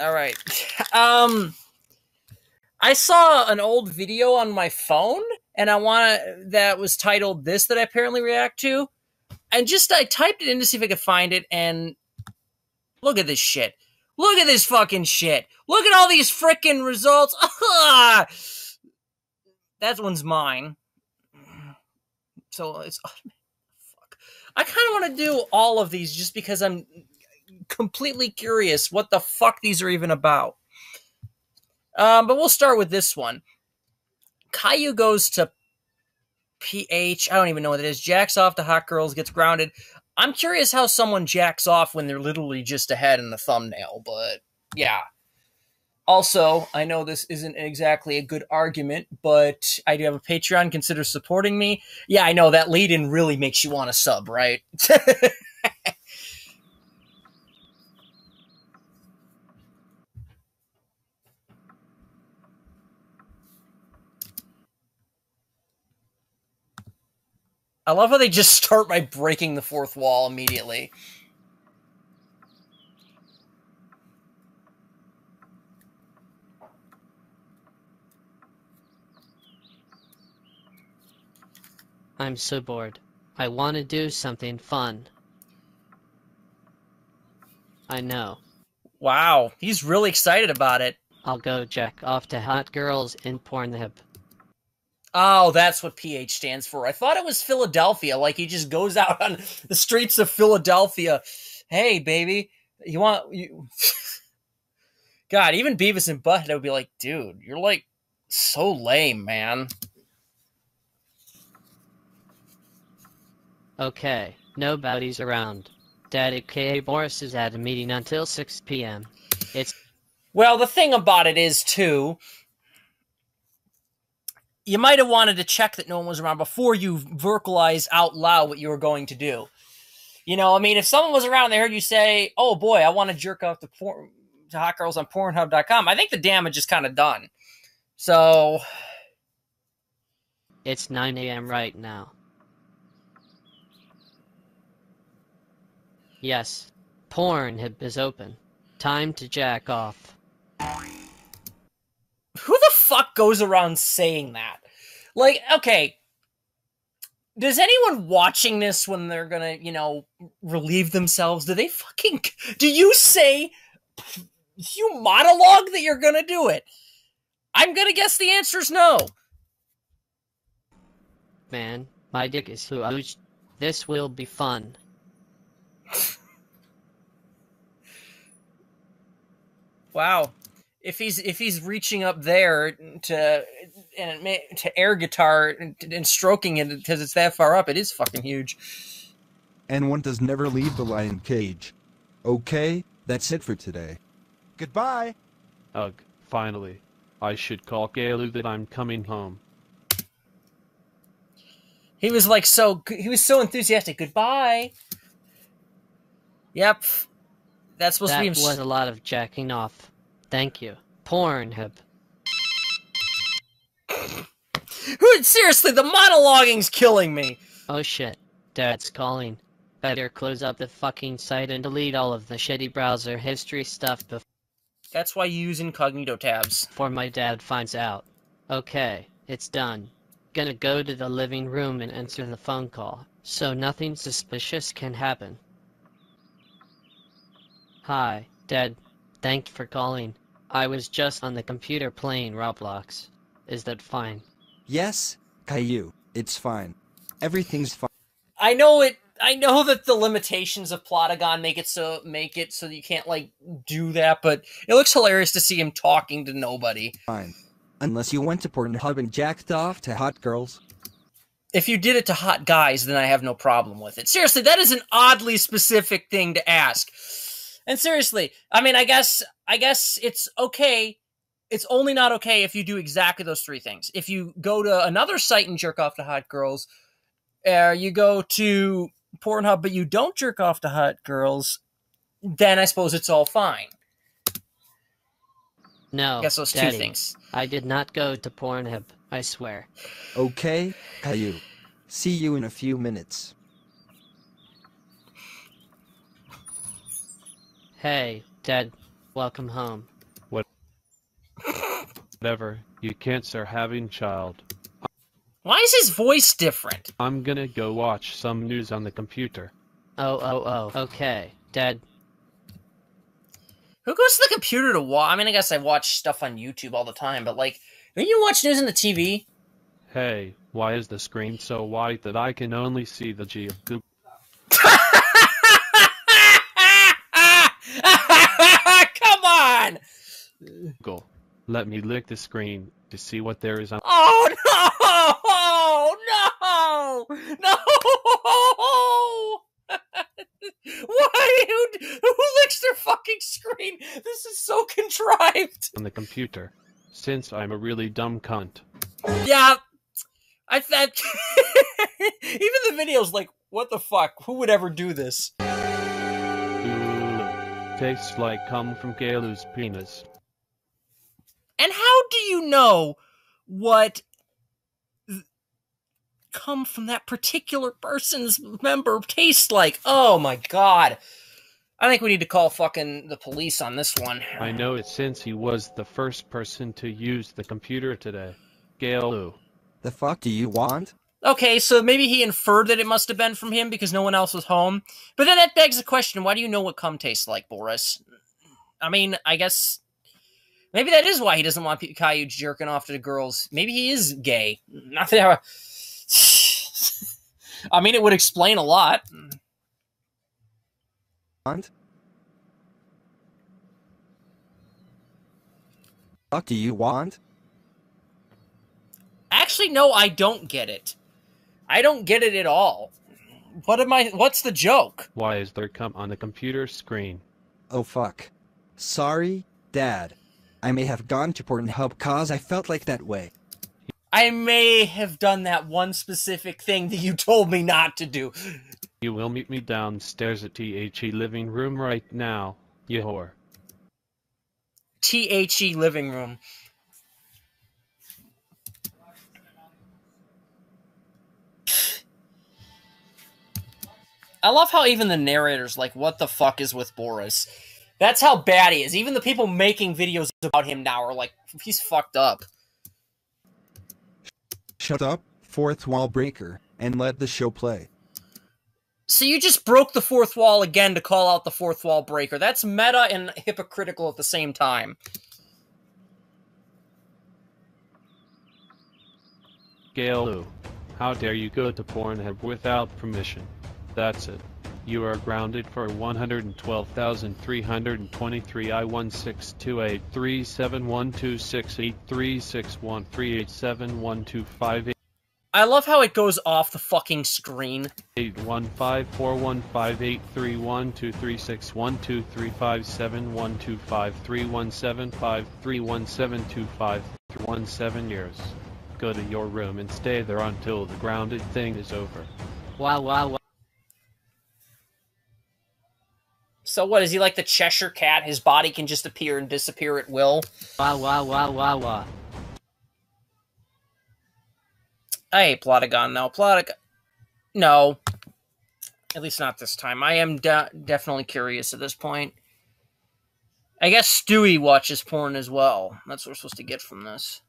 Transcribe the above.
All right. Um, I saw an old video on my phone, and I want that was titled "This" that I apparently react to, and just I typed it in to see if I could find it, and look at this shit. Look at this fucking shit. Look at all these freaking results. that one's mine. So it's fuck. I kind of want to do all of these just because I'm completely curious what the fuck these are even about. Um, but we'll start with this one. Caillou goes to PH. I don't even know what it is. Jacks off to Hot Girls, gets grounded. I'm curious how someone jacks off when they're literally just ahead in the thumbnail, but yeah. Also, I know this isn't exactly a good argument, but I do have a Patreon. Consider supporting me. Yeah, I know that lead in really makes you want to sub, right? I love how they just start by breaking the fourth wall immediately. I'm so bored. I want to do something fun. I know. Wow, he's really excited about it. I'll go jack off to hot girls in Pornhub. Oh, that's what PH stands for. I thought it was Philadelphia. Like he just goes out on the streets of Philadelphia. Hey, baby, you want you? God, even Beavis and Butthead would be like, dude, you're like so lame, man. Okay, nobody's around. Daddy K. Boris is at a meeting until 6 p.m. It's well, the thing about it is too you might have wanted to check that no one was around before you vocalize out loud what you were going to do. You know, I mean, if someone was around, and they heard you say, "Oh boy, I want to jerk off to, porn, to hot girls on Pornhub.com," I think the damage is kind of done. So, it's 9 a.m. right now. Yes, Pornhub is open. Time to jack off. Who the fuck goes around saying that? Like, okay, does anyone watching this when they're gonna, you know, relieve themselves, do they fucking do you say you monologue that you're gonna do it? I'm gonna guess the answer is no. Man, my dick is huge. This will be fun. wow if he's if he's reaching up there to and to air guitar and, and stroking it because it's that far up, it is fucking huge. And one does never leave the lion cage. Okay, that's it for today. Goodbye. Ugh, finally. I should call Galu that I'm coming home. He was like so he was so enthusiastic. Goodbye. Yep. That's supposed that to be That was a lot of jacking off. Thank you. Pornhub. Seriously, the monologuing's killing me. Oh shit. Dad's calling. Better close up the fucking site and delete all of the shitty browser history stuff before. That's why you use incognito tabs. Before my dad finds out. Okay, it's done. Gonna go to the living room and answer the phone call, so nothing suspicious can happen. Hi, Dad. Thanks for calling. I was just on the computer playing Roblox. Is that fine? Yes, Caillou. It's fine. Everything's fine. I know it. I know that the limitations of Plotagon make it so make it so that you can't like do that, but it looks hilarious to see him talking to nobody. Fine, unless you went to Pornhub and jacked off to hot girls. If you did it to hot guys, then I have no problem with it. Seriously, that is an oddly specific thing to ask. And seriously, I mean, I guess I guess it's okay. It's only not okay if you do exactly those three things. If you go to another site and jerk off to hot girls, or you go to Pornhub but you don't jerk off to hot girls, then I suppose it's all fine. No, I guess those Daddy, two things. I did not go to Pornhub. I swear. Okay, Caillou. See you in a few minutes. Hey, Dad. Welcome home. Whatever. You can't start having child. Why is his voice different? I'm gonna go watch some news on the computer. Oh, oh, oh. Okay. Dad, Who goes to the computer to watch? I mean, I guess I watch stuff on YouTube all the time, but like, don't you watch news on the TV? Hey, why is the screen so white that I can only see the G of Come on! Google? Let me lick the screen to see what there is on. Oh no! No! No! Why? Who, who licks their fucking screen? This is so contrived. on the computer, since I'm a really dumb cunt. Yeah, I thought. Even the videos, like, what the fuck? Who would ever do this? Ooh, tastes like cum from Galu's penis. And how do you know what come from that particular person's member tastes like? Oh my god. I think we need to call fucking the police on this one. I know it since he was the first person to use the computer today. Galu. The fuck do you want? Okay, so maybe he inferred that it must have been from him because no one else was home. But then that begs the question why do you know what cum tastes like, Boris? I mean, I guess. Maybe that is why he doesn't want P- Caillou jerking off to the girls. Maybe he is gay. Not that. I- I mean, it would explain a lot. Want? Fuck do you want? Actually, no, I don't get it. I don't get it at all. What am I? What's the joke? Why is there cum on the computer screen? Oh fuck. Sorry, Dad. I may have gone to Pornhub cause I felt like that way. I may have done that one specific thing that you told me not to do. You will meet me downstairs at THE living room right now, you whore. THE E living room. I love how even the narrator's like, what the fuck is with Boris? That's how bad he is. Even the people making videos about him now are like, he's fucked up. Shut up, fourth wall breaker, and let the show play. So you just broke the fourth wall again to call out the fourth wall breaker. That's meta and hypocritical at the same time. Galu. How dare you go to Pornhub without permission? That's it. You are grounded for 112,323 I 1628371268361381387125 I love how it goes off the fucking screen. Eight one five four one five eight three one two three six one two three five seven one two five three one seven five three one seven two five three one seven years. Go to your room and stay there until the grounded thing is over. wow, wow, wow. So what is he like the Cheshire cat? His body can just appear and disappear at will. Wow, wow, wow, wow, wow. I hate Plotagon now. Plotagon. No. At least not this time. I am de- definitely curious at this point. I guess Stewie watches porn as well. That's what we're supposed to get from this.